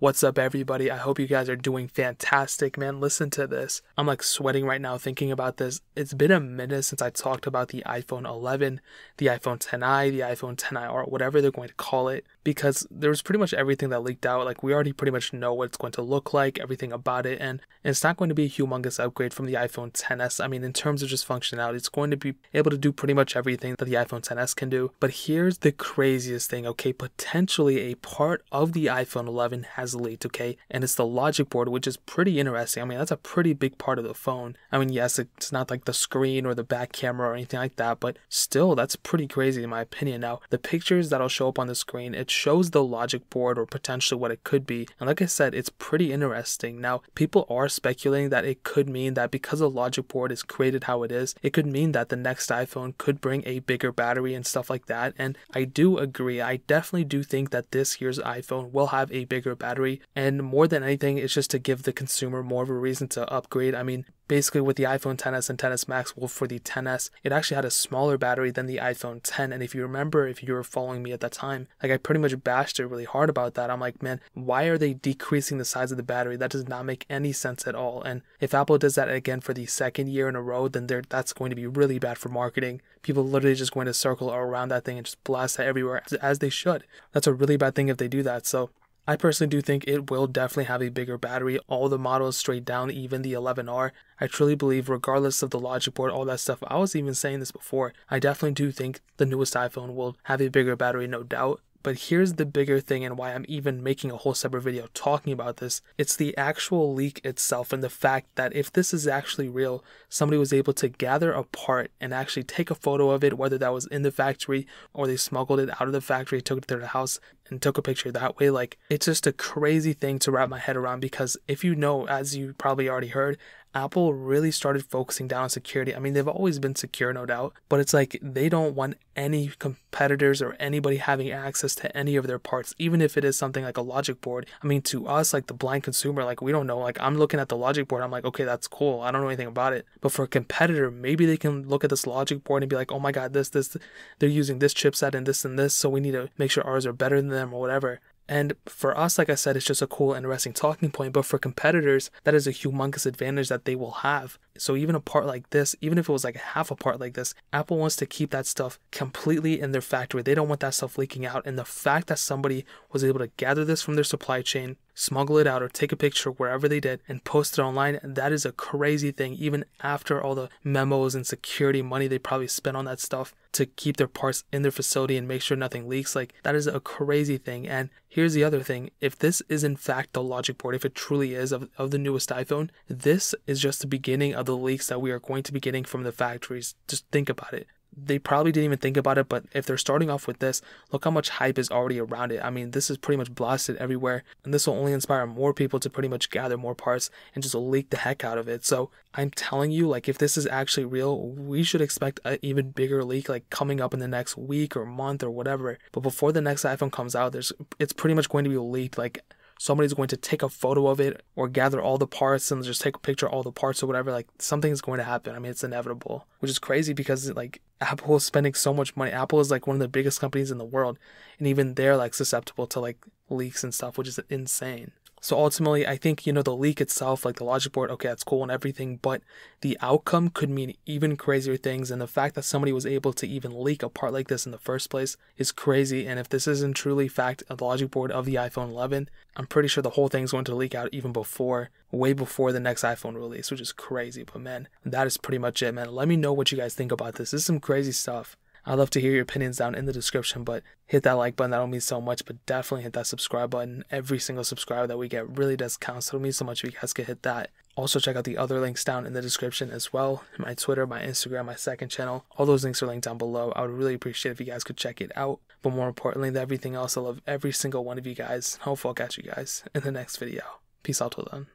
What's up, everybody? I hope you guys are doing fantastic, man. Listen to this. I'm like sweating right now thinking about this. It's been a minute since I talked about the iPhone 11, the iPhone 10i, the iPhone 10i, whatever they're going to call it, because there was pretty much everything that leaked out. Like, we already pretty much know what it's going to look like, everything about it, and it's not going to be a humongous upgrade from the iPhone 10s. I mean, in terms of just functionality, it's going to be able to do pretty much everything that the iPhone 10s can do. But here's the craziest thing, okay? Potentially a part of the iPhone 11 has has leaked, okay? And it's the logic board, which is pretty interesting. I mean, that's a pretty big part of the phone. I mean, yes, it's not like the screen or the back camera or anything like that, but still, that's pretty crazy in my opinion. Now, the pictures that'll show up on the screen, it shows the logic board or potentially what it could be. And like I said, it's pretty interesting. Now, people are speculating that it could mean that because the logic board is created how it is, it could mean that the next iPhone could bring a bigger battery and stuff like that. And I do agree. I definitely do think that this year's iPhone will have a bigger battery battery. And more than anything, it's just to give the consumer more of a reason to upgrade. I mean, basically with the iPhone 10s and 10s Max, well, for the 10s, it actually had a smaller battery than the iPhone 10. And if you remember, if you were following me at that time, like I pretty much bashed it really hard about that. I'm like, man, why are they decreasing the size of the battery? That does not make any sense at all. And if Apple does that again for the second year in a row, then that's going to be really bad for marketing. People literally just going to circle around that thing and just blast that everywhere as they should. That's a really bad thing if they do that. So I personally do think it will definitely have a bigger battery. All the models straight down, even the 11R. I truly believe, regardless of the logic board, all that stuff. I was even saying this before. I definitely do think the newest iPhone will have a bigger battery, no doubt. But here's the bigger thing and why I'm even making a whole separate video talking about this. It's the actual leak itself and the fact that if this is actually real, somebody was able to gather a part and actually take a photo of it, whether that was in the factory or they smuggled it out of the factory, took it to their house and took a picture that way. Like, it's just a crazy thing to wrap my head around because if you know, as you probably already heard, Apple really started focusing down on security. I mean, they've always been secure, no doubt, but it's like they don't want any competitors or anybody having access to any of their parts, even if it is something like a logic board. I mean, to us, like the blind consumer, like we don't know. Like, I'm looking at the logic board, I'm like, okay, that's cool. I don't know anything about it. But for a competitor, maybe they can look at this logic board and be like, oh my God, this, this, they're using this chipset and this and this, so we need to make sure ours are better than them or whatever. And for us, like I said, it's just a cool, interesting talking point. But for competitors, that is a humongous advantage that they will have. So even a part like this, even if it was like half a part like this, Apple wants to keep that stuff completely in their factory. They don't want that stuff leaking out. And the fact that somebody was able to gather this from their supply chain, smuggle it out, or take a picture wherever they did and post it online, that is a crazy thing. Even after all the memos and security money they probably spent on that stuff to keep their parts in their facility and make sure nothing leaks, like that is a crazy thing. And here's the other thing if this is in fact the logic board, if it truly is of, of the newest iPhone, this is just the beginning of the leaks that we are going to be getting from the factories. Just think about it they probably didn't even think about it, but if they're starting off with this, look how much hype is already around it. I mean, this is pretty much blasted everywhere, and this will only inspire more people to pretty much gather more parts and just leak the heck out of it. So I'm telling you, like, if this is actually real, we should expect an even bigger leak, like coming up in the next week or month or whatever. But before the next iPhone comes out, there's it's pretty much going to be leaked, like somebody's going to take a photo of it or gather all the parts and just take a picture of all the parts or whatever. Like something's going to happen. I mean, it's inevitable, which is crazy because like Apple is spending so much money. Apple is like one of the biggest companies in the world, and even they're like susceptible to like leaks and stuff, which is insane. So ultimately, I think, you know, the leak itself, like the logic board, okay, that's cool and everything, but the outcome could mean even crazier things. And the fact that somebody was able to even leak a part like this in the first place is crazy. And if this isn't truly fact, the logic board of the iPhone 11, I'm pretty sure the whole thing's going to leak out even before, way before the next iPhone release, which is crazy. But man, that is pretty much it, man. Let me know what you guys think about this. This is some crazy stuff. I'd love to hear your opinions down in the description, but hit that like button. That'll mean so much, but definitely hit that subscribe button. Every single subscriber that we get really does count, so it'll mean so much if you guys could hit that. Also, check out the other links down in the description as well. My Twitter, my Instagram, my second channel. All those links are linked down below. I would really appreciate if you guys could check it out. But more importantly than everything else, I love every single one of you guys. Hopefully I'll catch you guys in the next video. Peace out till then.